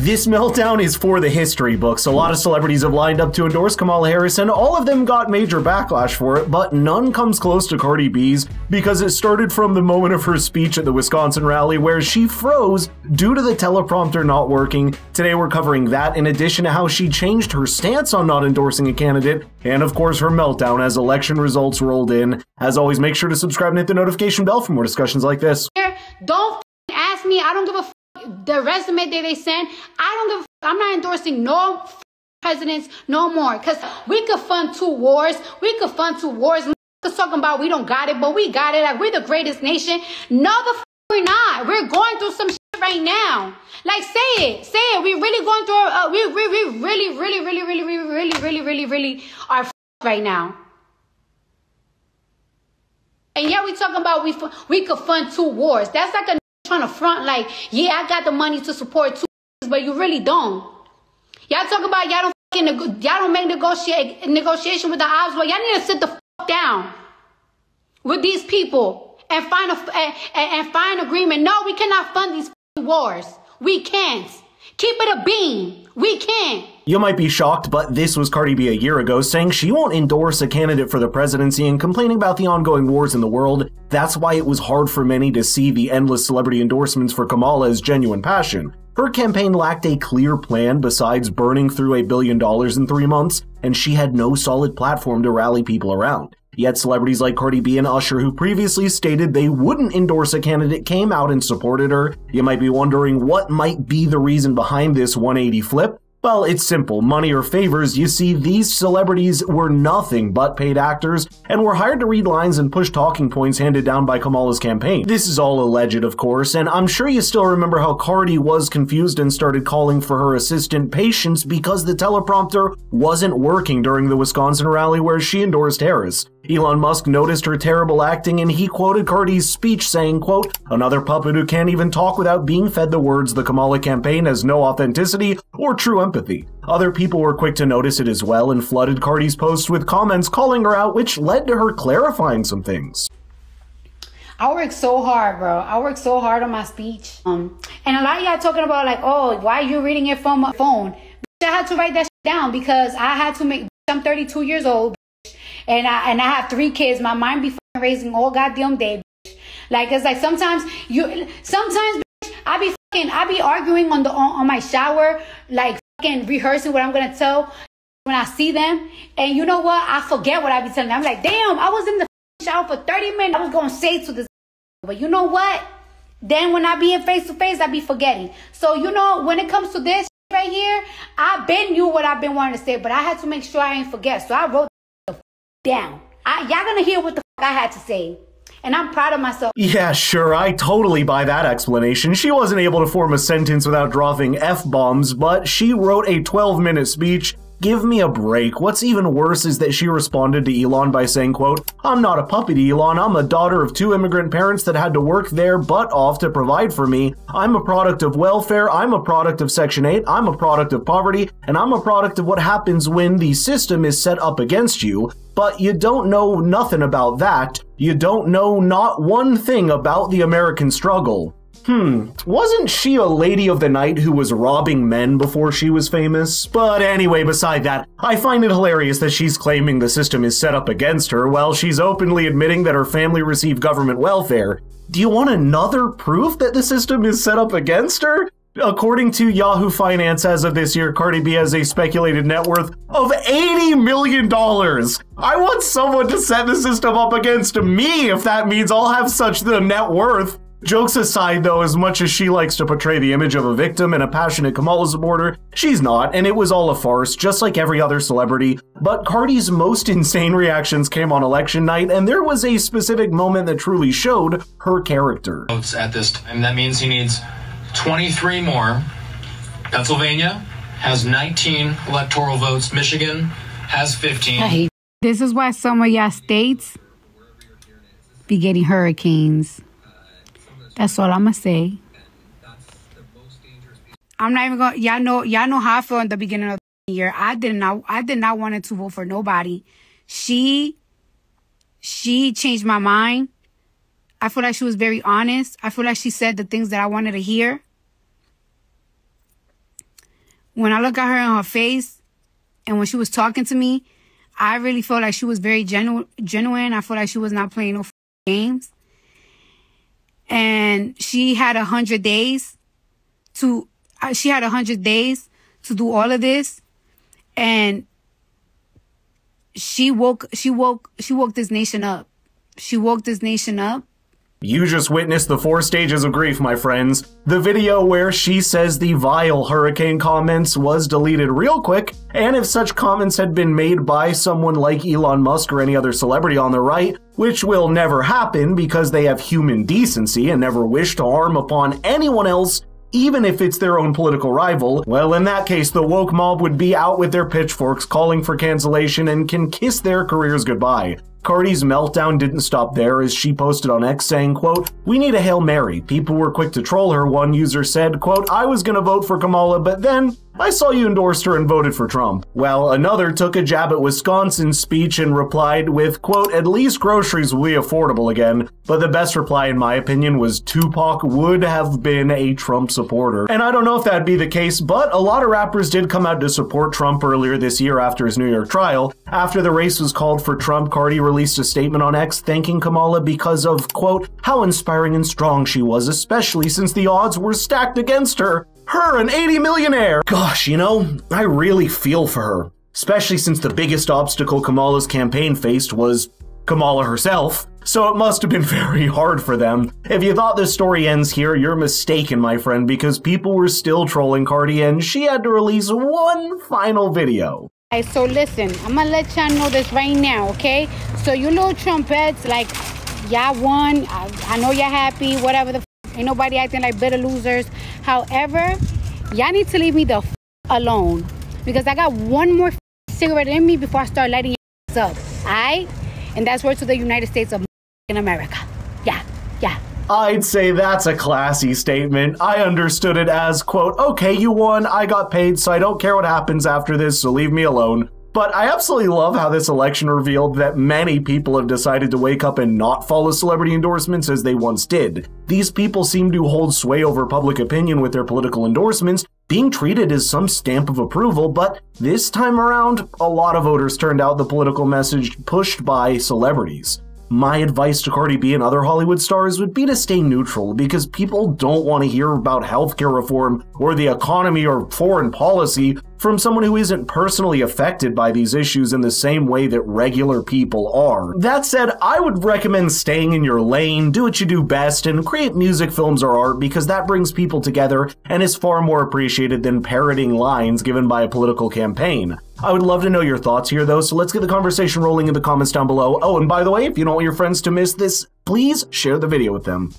This meltdown is for the history books. A lot of celebrities have lined up to endorse Kamala Harris, and all of them got major backlash for it, but none comes close to Cardi B's because it started from the moment of her speech at the Wisconsin rally where she froze due to the teleprompter not working. Today we're covering that in addition to how she changed her stance on not endorsing a candidate, and of course her meltdown as election results rolled in. As always, make sure to subscribe and hit the notification bell for more discussions like this. Don't ask me. I don't give a the resume that they send. I don't give a I'm not endorsing no presidents no more. Because we could fund two wars. We could fund two wars. We're talking about we don't got it, but we got it. Like we're the greatest nation. No, the we're not. We're going through some shit right now. Like, say it. Say it. We're really going through, uh, we, we, we really, really, really, really, really, really, really, really, really are right now. And yeah, we talking about we we could fund two wars. That's like a trying to front like, yeah, I got the money to support two, but you really don't. Y'all talk about y'all don't y'all don't make negotiate negotiation with the odds. Well, y'all need to sit the fuck down with these people and find a and, and find agreement. No, we cannot fund these wars. We can't. Keep it a beam. We can't. You might be shocked, but this was Cardi B a year ago saying she won't endorse a candidate for the presidency and complaining about the ongoing wars in the world. That's why it was hard for many to see the endless celebrity endorsements for Kamala as genuine passion. Her campaign lacked a clear plan besides burning through a billion dollars in three months, and she had no solid platform to rally people around. Yet celebrities like Cardi B and Usher, who previously stated they wouldn't endorse a candidate, came out and supported her. You might be wondering what might be the reason behind this 180 flip. Well, it's simple money or favors. You see, these celebrities were nothing but paid actors and were hired to read lines and push talking points handed down by Kamala's campaign. This is all alleged, of course, and I'm sure you still remember how Cardi was confused and started calling for her assistant patience because the teleprompter wasn't working during the Wisconsin rally where she endorsed Harris. Elon Musk noticed her terrible acting and he quoted Cardi's speech saying, quote, another puppet who can't even talk without being fed the words the Kamala campaign has no authenticity or true empathy. Other people were quick to notice it as well and flooded Cardi's posts with comments calling her out, which led to her clarifying some things. I work so hard, bro. I work so hard on my speech. Um, and a lot of y'all talking about like, oh, why are you reading it from a phone? I had to write that down because I had to make. I'm 32 years old and I and I have three kids. My mind be raising all goddamn day. Bitch. Like it's like sometimes you sometimes bitch, I be fucking I be arguing on the on, on my shower, like fucking rehearsing what I'm gonna tell when I see them. And you know what? I forget what I be telling them. I'm like, damn, I was in the shower for 30 minutes. I was gonna say to this, but you know what? Then when I be in face to face, I be forgetting. So you know, when it comes to this right here, I've been knew what I've been wanting to say, but I had to make sure I ain't forget. So I wrote down. I, y'all gonna hear what the fuck I had to say. And I'm proud of myself. Yeah, sure, I totally buy that explanation. She wasn't able to form a sentence without dropping F bombs, but she wrote a 12 minute speech Give me a break. What's even worse is that she responded to Elon by saying, quote, I'm not a puppet, Elon. I'm a daughter of two immigrant parents that had to work their butt off to provide for me. I'm a product of welfare. I'm a product of Section 8. I'm a product of poverty. And I'm a product of what happens when the system is set up against you. But you don't know nothing about that. You don't know not one thing about the American struggle. Hmm, wasn't she a lady of the night who was robbing men before she was famous? But anyway, beside that, I find it hilarious that she's claiming the system is set up against her while she's openly admitting that her family received government welfare. Do you want another proof that the system is set up against her? According to Yahoo Finance, as of this year, Cardi B has a speculated net worth of $80 million. I want someone to set the system up against me if that means I'll have such the net worth. Jokes aside, though, as much as she likes to portray the image of a victim and a passionate Kamala supporter, she's not, and it was all a farce, just like every other celebrity. But Cardi's most insane reactions came on election night, and there was a specific moment that truly showed her character. At this time. That means he needs 23 more. Pennsylvania has 19 electoral votes. Michigan has 15. This is why some of y'all states be getting hurricanes. That's all I'm gonna say. I'm not even gonna. Y'all know. Y'all know how I feel in the beginning of the year. I did not. I did not want to vote for nobody. She. She changed my mind. I feel like she was very honest. I feel like she said the things that I wanted to hear. when I look at her in her face and when she was talking to me, I really felt like she was very genu- genuine. I felt like she was not playing no games. And she had a hundred days to, uh, she had a hundred days to do all of this. And she woke, she woke, she woke this nation up. She woke this nation up you just witnessed the four stages of grief, my friends. The video where she says the vile hurricane comments was deleted real quick, and if such comments had been made by someone like Elon Musk or any other celebrity on the right, which will never happen because they have human decency and never wish to harm upon anyone else, even if it's their own political rival, well, in that case, the woke mob would be out with their pitchforks calling for cancellation and can kiss their careers goodbye. Cardi's meltdown didn't stop there as she posted on X saying, quote, We need a Hail Mary. People were quick to troll her. One user said, quote, I was gonna vote for Kamala, but then I saw you endorsed her and voted for Trump. Well, another took a jab at Wisconsin's speech and replied with, quote, at least groceries will be affordable again. But the best reply, in my opinion, was Tupac would have been a Trump supporter. And I don't know if that'd be the case, but a lot of rappers did come out to support Trump earlier this year after his New York trial. After the race was called for Trump, Cardi released a statement on X thanking Kamala because of, quote, how inspiring and strong she was, especially since the odds were stacked against her. Her, an 80 millionaire! Gosh, you know, I really feel for her. Especially since the biggest obstacle Kamala's campaign faced was Kamala herself. So it must have been very hard for them. If you thought this story ends here, you're mistaken, my friend, because people were still trolling Cardi and she had to release one final video. So listen, I'm gonna let y'all know this right now, okay? So you little trumpets, like, y'all won. I, I know y'all happy, whatever the Ain't nobody acting like bitter losers. However, y'all need to leave me the f- alone because I got one more cigarette in me before I start lighting up. Alright? And that's word to the United States of in America. Yeah, yeah. I'd say that's a classy statement. I understood it as, quote, okay, you won, I got paid, so I don't care what happens after this, so leave me alone. But I absolutely love how this election revealed that many people have decided to wake up and not follow celebrity endorsements as they once did. These people seem to hold sway over public opinion with their political endorsements, being treated as some stamp of approval, but this time around, a lot of voters turned out the political message pushed by celebrities. My advice to Cardi B and other Hollywood stars would be to stay neutral because people don't want to hear about healthcare reform or the economy or foreign policy from someone who isn't personally affected by these issues in the same way that regular people are. That said, I would recommend staying in your lane, do what you do best, and create music, films, or art because that brings people together and is far more appreciated than parroting lines given by a political campaign. I would love to know your thoughts here though, so let's get the conversation rolling in the comments down below. Oh, and by the way, if you don't want your friends to miss this, please share the video with them.